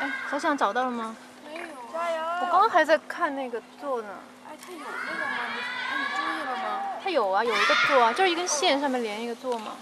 哎，小象找到了吗？没有，加油！我刚刚还在看那个座呢。哎，它有那个吗？哎，你注意了吗？它有啊，有一个座啊，就是一根线上面连一个座吗？